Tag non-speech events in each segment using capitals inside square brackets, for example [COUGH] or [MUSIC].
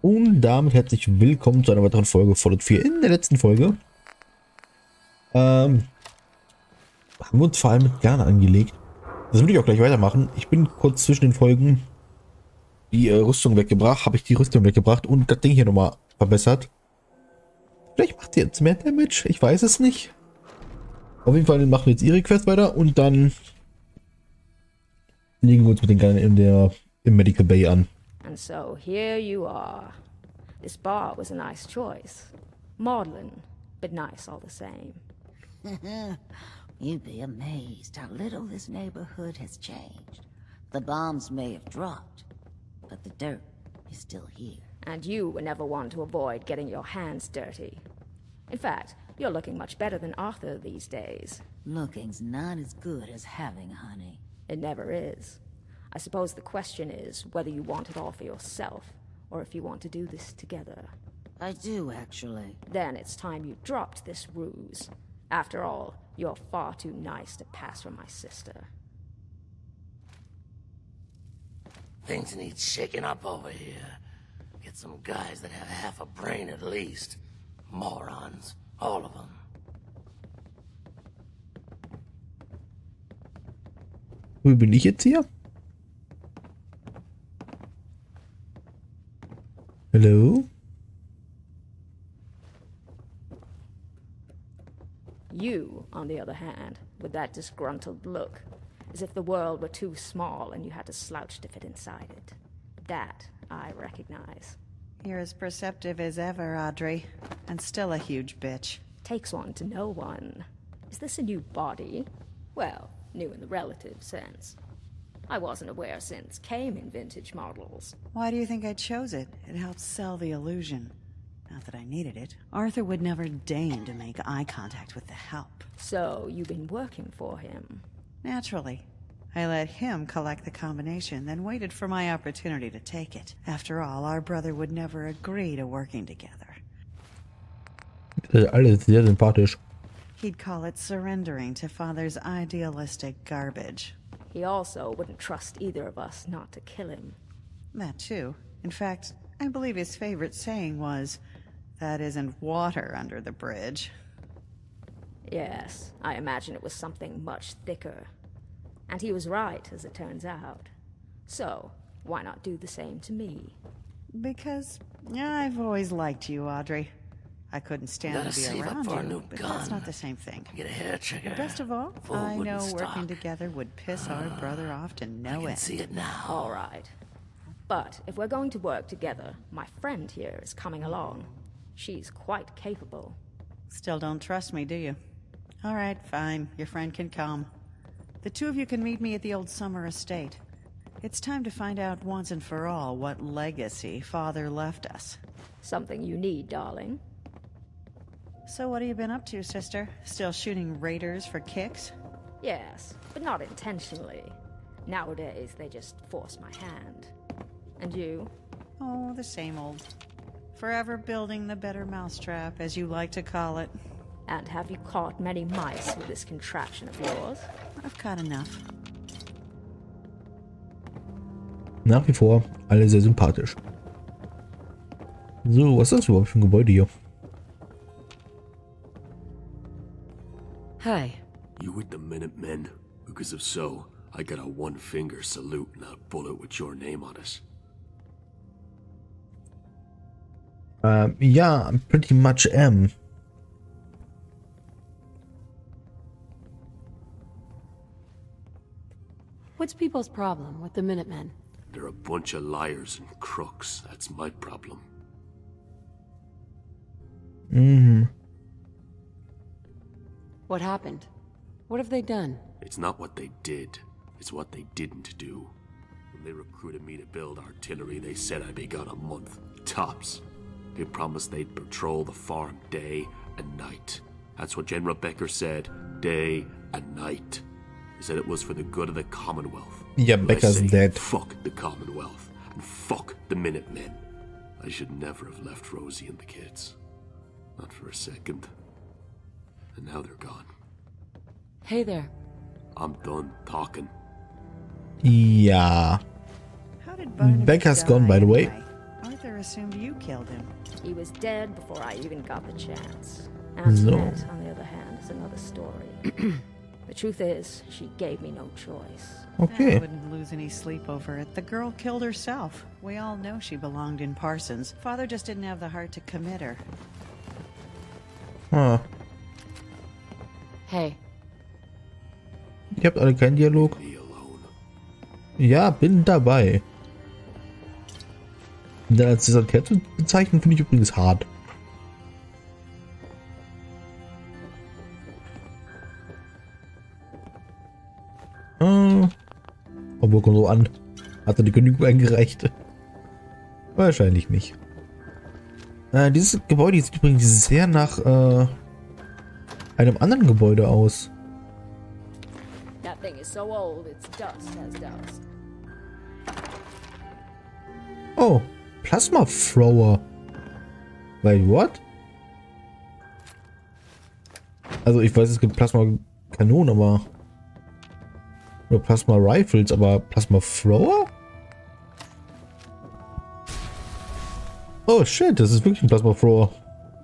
Und damit herzlich willkommen zu einer weiteren Folge Fallout 4. In der letzten Folge ähm, haben wir uns vor allem mit Garn angelegt. Das will ich auch gleich weitermachen. Ich bin kurz zwischen den Folgen die äh, Rüstung weggebracht, habe ich die Rüstung weggebracht und das Ding hier nochmal verbessert. Vielleicht macht sie jetzt mehr Damage, ich weiß es nicht. Auf jeden Fall machen wir jetzt ihre Quest weiter und dann legen wir uns mit den Garn in der im Medical Bay an. And so here you are. This bar was a nice choice. Maudlin, but nice all the same. [LAUGHS] You'd be amazed how little this neighborhood has changed. The bombs may have dropped, but the dirt is still here. And you were never one to avoid getting your hands dirty. In fact, you're looking much better than Arthur these days. Looking's not as good as having, honey. It never is. I suppose the question is whether you want it all for yourself, or if you want to do this together. I do, actually. Then it's time you dropped this ruse. After all, you're far too nice to pass for my sister. Things need shaking up over here. Get some guys that have half a brain at least. Morons. All of them. Wo bin ich jetzt hier? Hello? You, on the other hand, with that disgruntled look, as if the world were too small and you had to slouch to fit inside it. That I recognize. You're as perceptive as ever, Audrey. And still a huge bitch. Takes one to know one. Is this a new body? Well, new in the relative sense. I wasn't aware since came in vintage models. Why do you think I chose it? It helps sell the illusion. Not that I needed it. Arthur would never deign to make eye contact with the help. So, you've been working for him. Naturally. I let him collect the combination, then waited for my opportunity to take it. After all, our brother would never agree to working together. Alles sehr sympathisch. He'd call it surrendering to father's idealistic garbage. He also wouldn't trust either of us not to kill him. That too. In fact, I believe his favorite saying was, That isn't water under the bridge. Yes, I imagine it was something much thicker. And he was right, as it turns out. So, why not do the same to me? Because I've always liked you, Audrey. I couldn't stand Gotta be save up around for a you, new but that's not the same thing. Get a hair trigger. Best of all, Full I wooden know working together would piss our ah, brother off to I no can end. see it now. All right. But if we're going to work together, my friend here is coming along. She's quite capable. Still don't trust me, do you? All right, fine. Your friend can come. The two of you can meet me at the old summer estate. It's time to find out once and for all what legacy father left us. Something you need, darling. So what have you been up to, sister? Still shooting raiders for kicks? Yes, but not intentionally. Nowadays, they just force my hand. And you? Oh, the same old. Forever building the better mousetrap, as you like to call it. And have you caught many mice with this contraption of yours? I've caught enough. Nach wie vor alle sehr sympathisch. So, was ist das überhaupt für ein Gebäude hier? Hi. You with the Minutemen? Because if so, I got a one finger salute and a bullet with your name on it. Ähm, ja, pretty much am. What's people's problem with the Minutemen? They're a bunch of liars and crooks. That's my problem. Mhm. What happened? What have they done? It's not what they did, it's what they didn't do. When they recruited me to build artillery, they said I'd be gone a month. Tops. They promised they'd patrol the farm day and night. That's what General Becker said, day and night. He said it was for the good of the Commonwealth. Ja, Well, I Becker's say, dead. Fuck the Commonwealth and fuck the Minutemen. I should never have left Rosie and the kids. Not for a second. And now they're gone. Hey there. I'm done talking. Yeah. How did Barnaby Becca's die gone, by the way. anyway? Arthur assumed you killed him. He was dead before I even got the chance. Antoinette, So. on the other hand, is another story. [CLEARS THROAT] the truth is, she gave me no choice. Okay. I Okay. wouldn't lose any sleep over it. The girl killed herself. We all know she belonged in Parsons. Father just didn't have the heart to commit her. Ah, Hey, ihr habt alle keinen Dialog. Ja, bin dabei. Dann als dieser zu bezeichnen, finde ich übrigens hart. Äh, obwohl, kommt so an. Hat er die Genügung eingereicht? Wahrscheinlich nicht. Äh, dieses Gebäude sieht übrigens sehr nach äh, einem anderen Gebäude aus. That thing is so old, it's dust as dust. Oh, Plasma Thrower. Wait, what? Also ich weiß, es gibt Plasma Kanonen, aber oder Plasma Rifles, aber Plasma Thrower? Oh shit, das ist wirklich ein Plasma Thrower.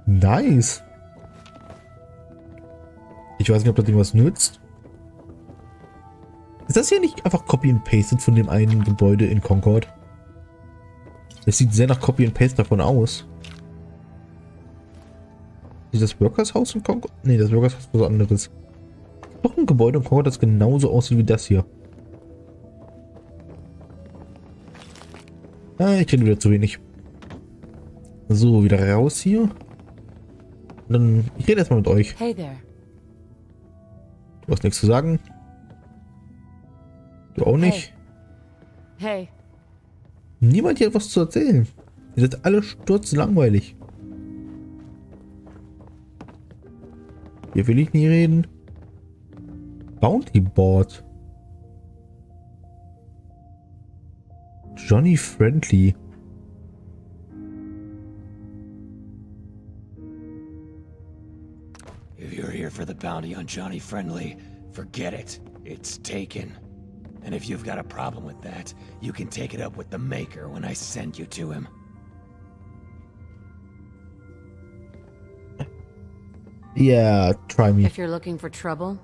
Nice. Ich weiß nicht, ob das Ding was nützt. Ist das hier nicht einfach Copy and Pasted von dem einen Gebäude in Concord? Es sieht sehr nach Copy and Paste davon aus. Ist das Workers House in Concord? Nee, das Workers House ist was anderes. Noch ein Gebäude in Concord, das genauso aussieht wie das hier. Ah, ich rede wieder zu wenig. So, wieder raus hier. Und dann, ich rede erstmal mit euch. hey there. Du hast nichts zu sagen. Du auch nicht. Hey, Niemand hier hat was zu erzählen. Ihr seid alle sturzlangweilig. Hier will ich nie reden. Bounty Board. Johnny Friendly. Bounty on Johnny Friendly, forget it. It's taken. And if you've got a problem with that, you can take it up with the Maker when I send you to him. yeah, try me. if you're looking for trouble,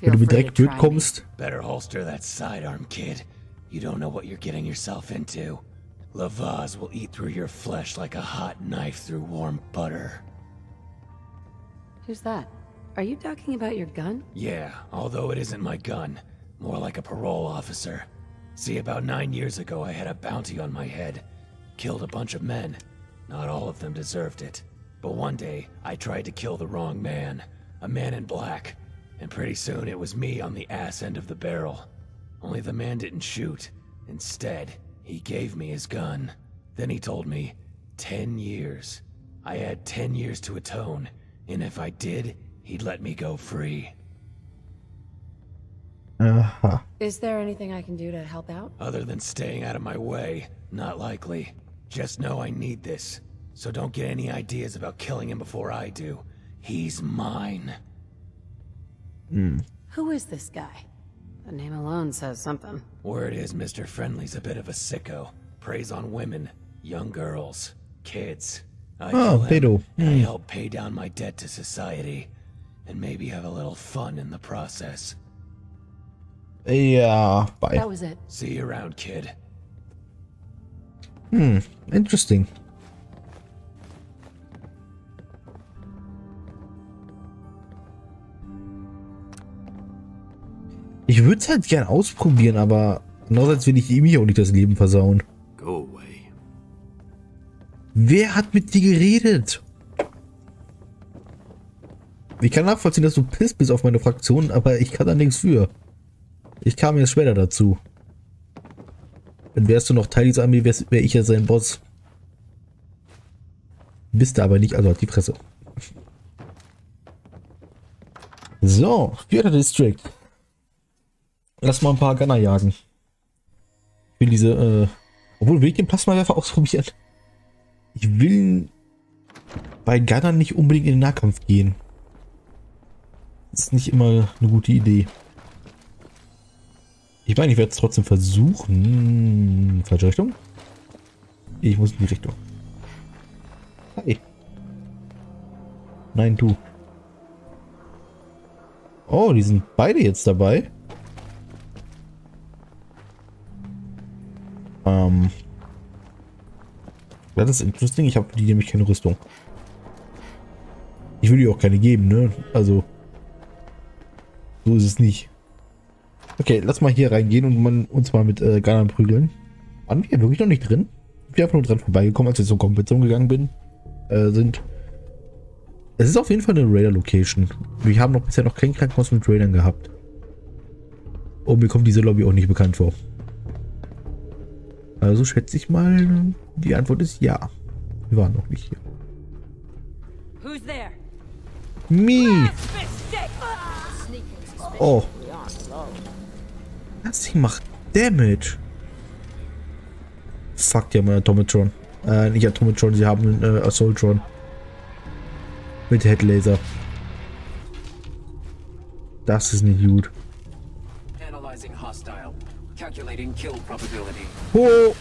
Wenn feel du mir free to direkt try blöd me. kommst. Better holster that sidearm, kid. You don't know what you're getting yourself into. Lavaz will eat through your flesh like a hot knife through warm butter. Who's that? Are you talking about your gun? Yeah, although it isn't my gun. More like a parole officer. See, about nine years ago, I had a bounty on my head. Killed a bunch of men. Not all of them deserved it. But one day, I tried to kill the wrong man. A man in black. And pretty soon, it was me on the ass end of the barrel. Only the man didn't shoot. Instead, he gave me his gun. Then he told me, ten years. I had ten years to atone. And if I did, he'd let me go free. Aha. Is there anything I can do to help out? Other than staying out of my way, not likely. Just know I need this. So don't get any ideas about killing him before I do. He's mine. Hmm. Who is this guy? The name alone says something. Word is Mr. Friendly's a bit of a sicko. Preys on women, young girls, kids. I Oh, kill him, pedo. I hmm. help pay down my debt to society. And maybe have a little fun in the process. Ja, bye. That was it. See you around, kid. Interesting. Ich würde es halt gern ausprobieren, aber andererseits will ich ihm hier auch nicht das Leben versauen. Go away. Wer hat mit dir geredet? Ich kann nachvollziehen, dass du piss bist auf meine Fraktion, aber ich kann da nichts für. Ich kam jetzt später dazu. Dann wärst du noch Teil dieser Armee, wäre wär ich ja sein Boss. Bist du aber nicht, also halt die Fresse. So, vierter District. Lass mal ein paar Gunner jagen. Ich will diese, äh, obwohl will ich den Plasmawerfer ausprobieren. Ich will bei Gunnern nicht unbedingt in den Nahkampf gehen ist nicht immer eine gute Idee. Ich meine, ich werde es trotzdem versuchen. Falsche Richtung? Ich muss in die Richtung. Hi. Nein, du. Oh, die sind beide jetzt dabei. Ähm. Das ist interesting. Ich habe die nämlich keine Rüstung. Ich würde die auch keine geben, ne? Also. So ist es nicht. Okay, lass mal hier reingehen und man, uns mal mit äh, Gunnern prügeln. Waren wir wirklich noch nicht drin? Ich bin einfach nur dran vorbeigekommen, als ich zur Kompetition gegangen bin. Äh, sind. Es ist auf jeden Fall eine Raider-Location. Wir haben noch bisher noch kein Krankenhaus mit Raidern gehabt. Und mir kommt diese Lobby auch nicht bekannt vor. Also schätze ich mal, die Antwort ist ja. Wir waren noch nicht hier. Who's there? Me! Oh. Das Ding macht Damage. Fuck, die haben einen Atomitron. Äh, nicht Atomitron, sie haben einen äh, Assaultron. Mit Headlaser. Das ist nicht gut. Analyzing hostile. Calculating kill probability. Oh.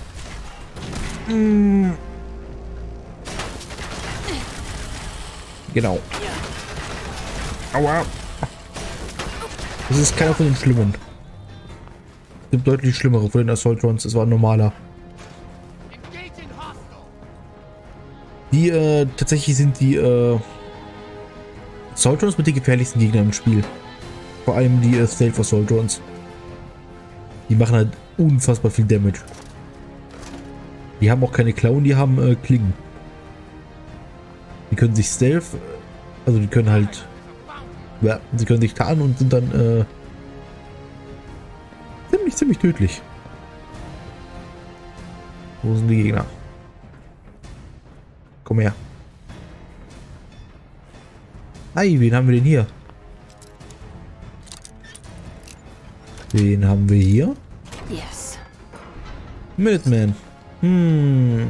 Mm. Genau. Aua. Das ist keiner von den Schlimmen. Es gibt deutlich schlimmere von den Assaultrons. Es war ein normaler. Die, äh, tatsächlich sind die, äh, Assaultrons mit den gefährlichsten Gegnern im Spiel. Vor allem die äh, Stealth Assaultrons. Die machen halt unfassbar viel Damage. Die haben auch keine Klauen, die haben äh, Klingen. Die können sich Stealth, also die können halt, ja, sie können sich tarnen und sind dann äh, ziemlich, ziemlich tödlich. Wo sind die Gegner? Komm her. Hi, wen haben wir denn hier? Wen haben wir hier? Yes. Minuteman. Hm.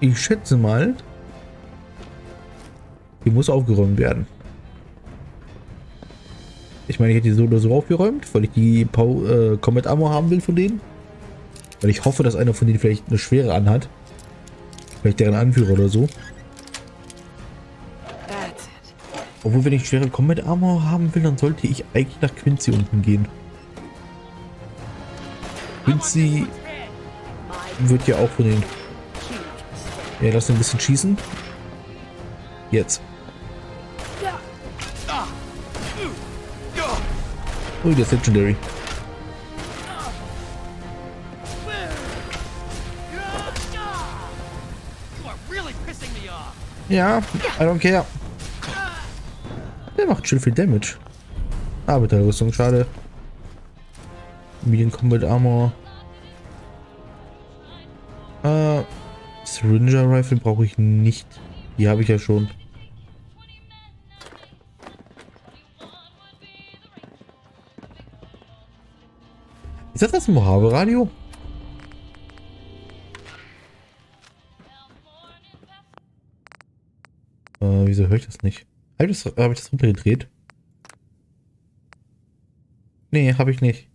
Ich schätze mal, die muss aufgeräumt werden. Ich meine, ich hätte die so oder so aufgeräumt, weil ich die Pau äh, Comet Armor haben will von denen. Weil ich hoffe, dass einer von denen vielleicht eine schwere anhat. Vielleicht deren Anführer oder so. Obwohl, wenn ich schwere Combat Armor haben will, dann sollte ich eigentlich nach Quincy unten gehen. Quincy wird ja auch von den... Ja, lass ihn ein bisschen schießen. Jetzt. Oh, der ist Legendary. Ja, I don't care. Der macht schon viel Damage. Arbeiterrüstung, schade. Medium Combat Armor. Äh, Syringer Rifle brauche ich nicht. Die habe ich ja schon. Ist das das Mojave-Radio? Äh, wieso höre ich das nicht? Habe ich, hab ich das runtergedreht? Nee, habe ich nicht.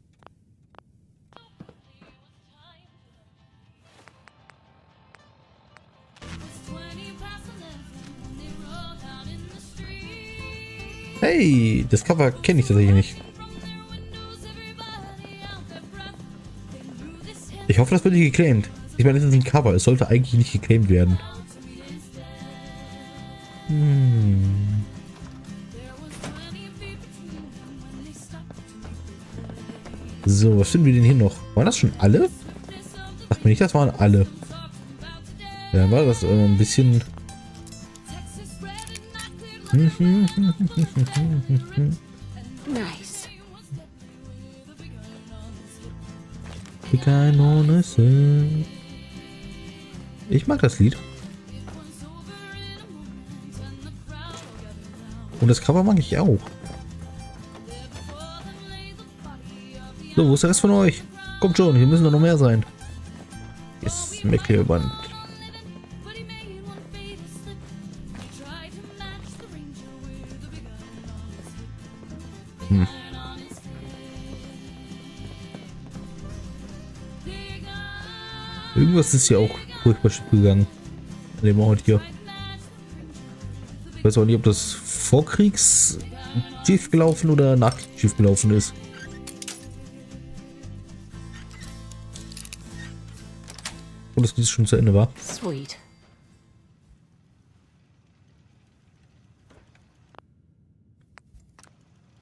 Hey, das Cover kenne ich tatsächlich nicht. Ich hoffe, das wird nicht geclaimed. Ich meine, das ist ein Cover. Es sollte eigentlich nicht geclaimed werden. Hm. So, was finden wir denn hier noch? Waren das schon alle? Sag mir nicht, das waren alle. Ja, dann war das äh, ein bisschen... [LAUGHS] Nice. Pick ohne Sinn. Ich mag das Lied. Und das Cover mag ich auch. So, wo ist der Rest von euch? Kommt schon, hier müssen doch noch mehr sein. Jetzt McClearband. Irgendwas ist hier auch furchtbar schief gegangen. An dem Ort hier. weiß auch nicht, ob das vorkriegs schief gelaufen oder nach schief gelaufen ist. Und das Lied schon zu Ende war. Sweet.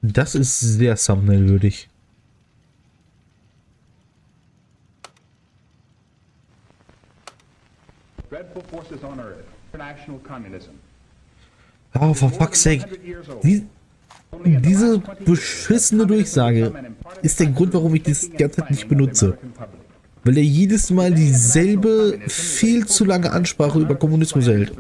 Das ist sehr Thumbnail-würdig. Dreadful forces on Earth. International communism. Oh, for fuck's sake. Die, diese beschissene Durchsage ist der Grund, warum ich das die ganze Zeit nicht benutze. Weil er jedes Mal dieselbe, viel zu lange Ansprache über Kommunismus hält.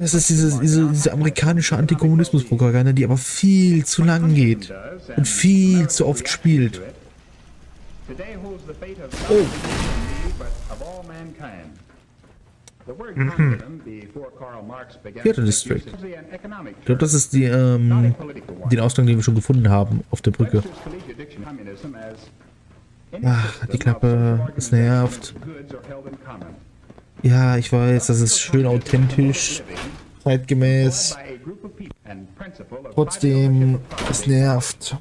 Das ist diese, diese, diese amerikanische Antikommunismus-Propaganda, die aber viel zu lang geht. Und viel zu oft spielt. Oh. Mankind. The word communism, before Karl Marx began Vierter to District. Ich glaube, das ist die, ähm, den Ausgang, den wir schon gefunden haben auf der Brücke. Any Ah, die Klappe, es nervt. Ja, ich weiß, das ist schön authentisch, zeitgemäß. Trotzdem, es nervt.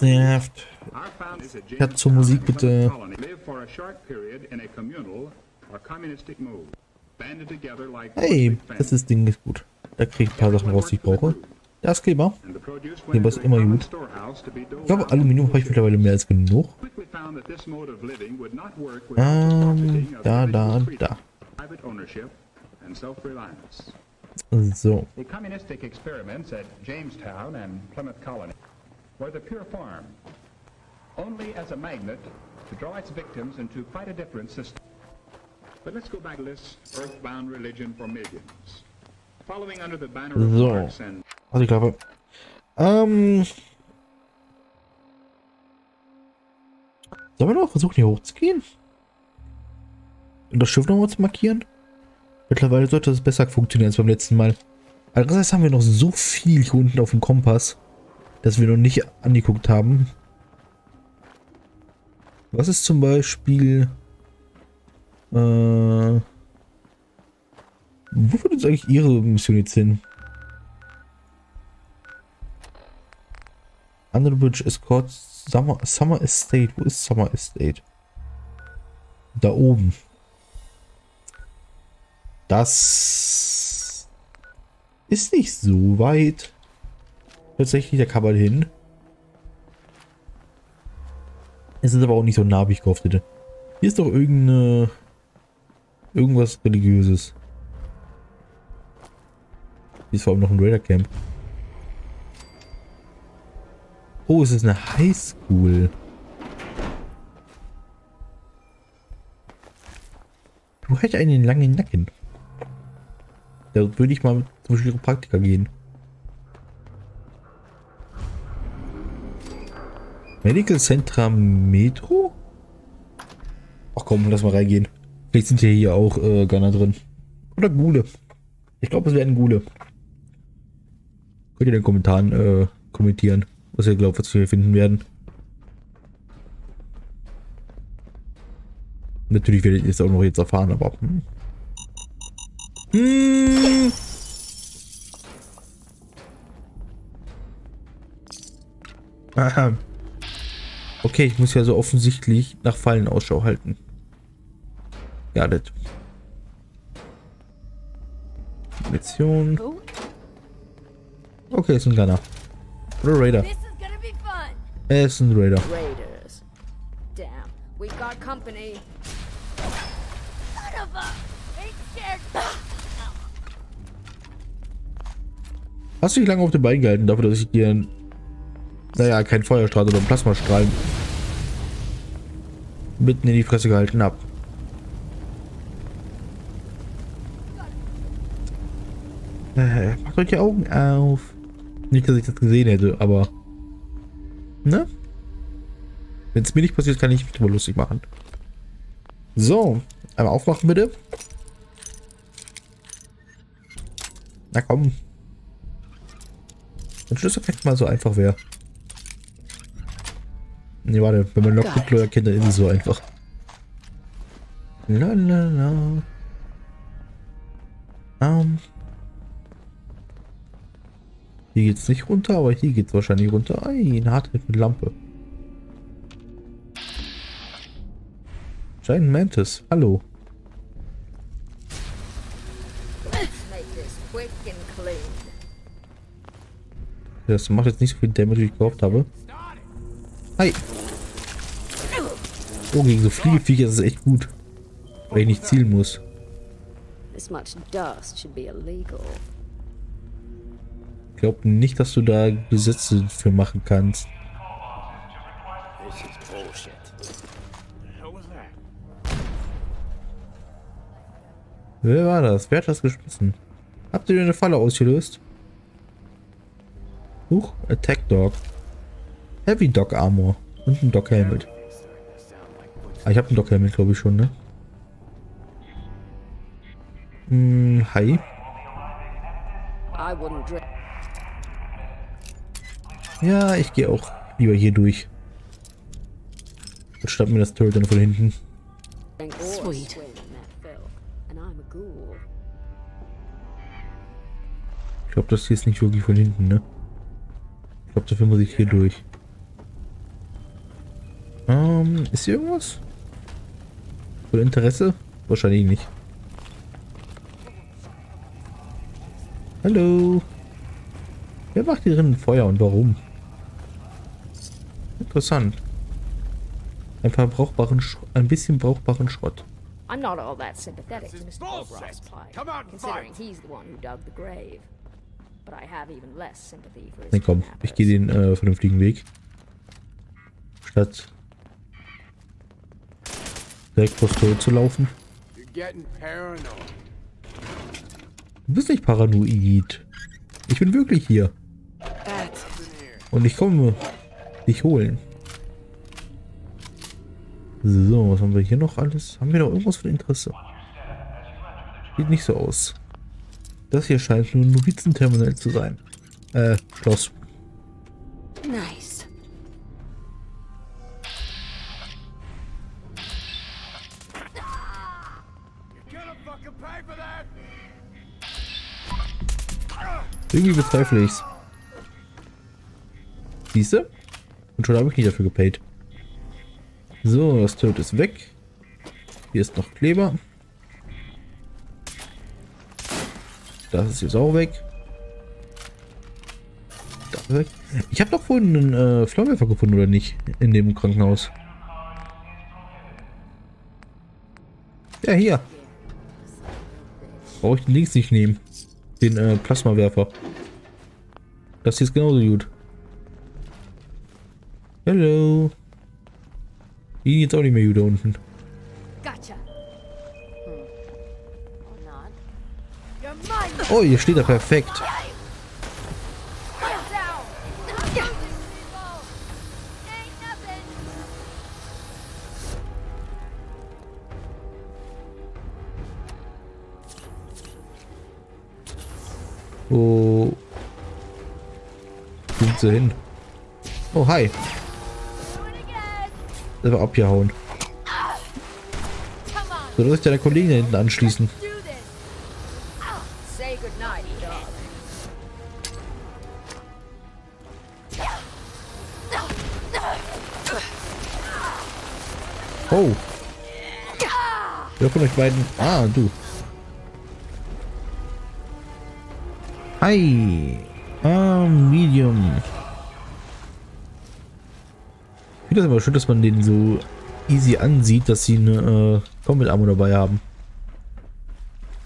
Nervt. Ja, zur Musik bitte. Hey, das ist Ding ist gut. Da kriege ich ein paar Sachen raus, die ich brauche. Kleber. The produce Kleber went ist immer gut. Ich glaube. Aluminium habe ich mittlerweile mehr als genug. Ähm, da, da, da. So. The communistic experiments at Jamestown and Plymouth Colony were the pure form, only as a magnet to draw its victims into quite a different system. But let's go back to this earthbound religion for millions. Following under the banner of So. Marx and Also ich glaube. Ähm. Sollen wir noch versuchen, hier hochzugehen? Und das Schiff nochmal zu markieren? Mittlerweile sollte das besser funktionieren als beim letzten Mal. Andererseits haben wir noch so viel hier unten auf dem Kompass, dass wir noch nicht angeguckt haben. Was ist zum Beispiel... Äh, wo führt uns eigentlich Ihre Mission jetzt hin? Underbridge Escort Summer, Summer Estate. Wo ist Summer Estate? Da oben. Das ist nicht so weit. Tatsächlich, da kann man hin. Es ist aber auch nicht so nah, wie ich gehofft hätte. Hier ist doch irgendeine... Irgendwas Religiöses. Hier ist vor allem noch ein Raider Camp. Oh, es ist eine Highschool. Du hast einen langen Nacken. Da würde ich mal zum Chiropraktiker gehen. Medical Centra Metro? Ach komm, lass mal reingehen. Vielleicht sind hier auch äh, Gunner drin. Oder Gule. Ich glaube, es werden Gule. Könnt ihr in den Kommentaren äh, kommentieren, was ihr glaubt, was wir hier finden werden. Natürlich werdet ihr es auch noch jetzt erfahren, aber... Hm. Hm. Aha. Okay, ich muss ja so offensichtlich nach Fallen Ausschau halten. Ja, das. Mission. Okay, ist ein Gunner. Oder Raider. Er ist ein Raider. Raiders. Damn, we got company. Son of a... Ain't scared. Hast du dich lange auf den Beinen gehalten dafür, dass ich dir, naja, kein Feuerstrahl oder Plasmastrahl mitten in die Fresse gehalten habe? Äh, macht euch die Augen auf. Nicht, dass ich das gesehen hätte, aber... Ne? Wenn es mir nicht passiert, kann ich mich drüber lustig machen. So, einmal aufmachen bitte. Na komm. Ein Schlüsseleffekt mal so einfach wäre. Ne, warte, wenn man Lockpick erkennt, dann ist es so einfach. Lalala. Ähm. Hier geht's nicht runter, aber hier geht's wahrscheinlich runter. Ei, eine Hardhit mit Lampe. Giant Mantis, hallo. Das macht jetzt nicht so viel Damage, wie ich gehofft habe. Hi. Oh, gegen so Fliegeviecher ist es echt gut. Weil ich nicht zielen muss. Ich glaube nicht, dass du da Gesetze für machen kannst. Wer war das? Wer hat das geschmissen? Habt ihr eine Falle ausgelöst? Huch, Attack Dog. Heavy Dog Armor. Und ein Dog Helmet. Ah, ich habe einen Dog Helmet, glaube ich schon, ne? Hm, hi. Ja, ich gehe auch lieber hier durch. Und schnapp mir das Turret dann von hinten. Sweet. Ich glaube, das hier ist nicht wirklich von hinten, ne? Ich glaube, dafür muss ich hier durch. Ähm, ist hier irgendwas? Von Interesse? Wahrscheinlich nicht. Hallo? Wer macht hier drin Feuer und warum? Interessant. Ein paar brauchbaren, Sch ein bisschen brauchbaren Schrott. I'm not all that sympathetic to Mr. Oberon's plight, considering he's the one who dug the grave. Ne, komm, ich gehe den äh, vernünftigen Weg. Statt direkt vors Tor zu laufen. You're getting paranoid. Du bist nicht paranoid. Ich bin wirklich hier. Und ich komme dich holen. So, was haben wir hier noch alles? Haben wir noch irgendwas von Interesse? Sieht nicht so aus. Das hier scheint nur ein Novizenterminal zu sein. Äh, Schloss. Nice. Irgendwie bezweifle ich's. Siehste? Und schon habe ich nicht dafür gepaid. So, das Tod ist weg. Hier ist noch Kleber. Das ist jetzt auch weg. Das weg. Ich habe doch vorhin einen äh, Flammenwerfer gefunden, oder nicht? In dem Krankenhaus. Ja, hier. Brauche ich den links nicht nehmen. Den äh, Plasmawerfer. Das hier ist genauso gut. Hallo. Die jetzt auch nicht mehr gut da unten. Oh, hier steht er perfekt. Wo sind sie hin? Oh, hi. Das war abgehauen. So, du sollst deine Kollegen hinten anschließen. Wer von euch beiden? Ah, du. Hi. Ah, Medium. Ich finde das immer schön, dass man den so easy ansieht, dass sie eine äh, Armor dabei haben.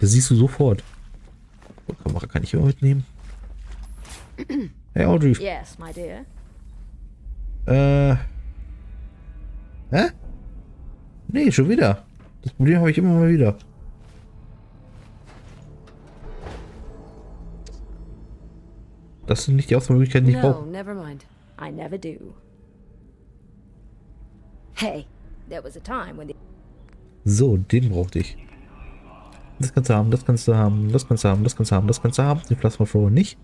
Das siehst du sofort. Oh, Kamera kann ich immer mitnehmen. Hey Audrey. Yes, my dear. Äh. Hä? Nee, schon wieder. Das Problem habe ich immer mal wieder. Das sind nicht die Auswahlmöglichkeiten, die ich brauche. never mind. I never do. Hey, There was a time when So, den brauchte ich. Das kannst du haben, das kannst du haben, das kannst du haben, das kannst du haben, das kannst du haben. Den Plasma Thrower nicht.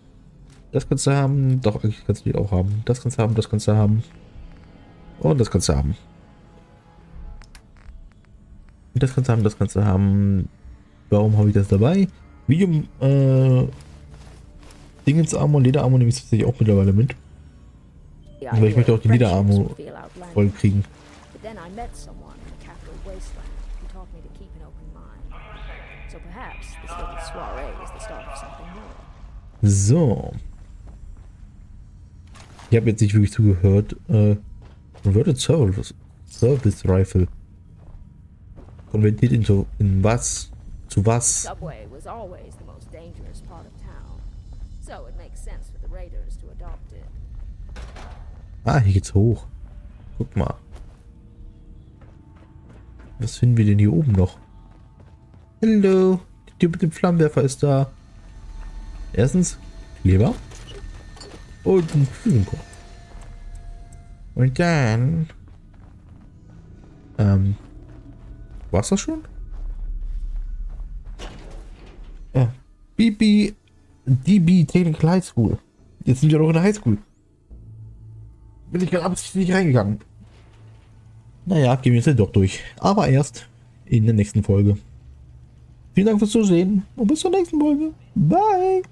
Das kannst du haben. Doch, eigentlich kannst du die auch haben. Das kannst du haben, das kannst du haben. Und das kannst du haben. Das kannst du haben, das kannst du haben. Warum habe ich das dabei? Medium äh, Dingens Armor, Lederarmor nehme ich tatsächlich auch mittlerweile mit. Also, ich idea möchte auch die Lederarmor voll kriegen. So. Ich habe jetzt nicht wirklich zugehört. Äh, Converted Service, Service Rifle. Konvertiert in, so, in was? Zu was? Ah, hier geht's hoch. Guck mal. Was finden wir denn hier oben noch? Hallo. Die Tür mit dem Flammenwerfer ist da. Erstens Kleber. Und ein Küchenkorb. Und dann... Ähm... War's das schon? Ja. BB... DB Technical High School. Jetzt sind wir doch in der High School. Bin ich gerade absichtlich reingegangen. Naja, gehen wir jetzt doch durch. Aber erst in der nächsten Folge. Vielen Dank fürs Zusehen und bis zur nächsten Folge. Bye!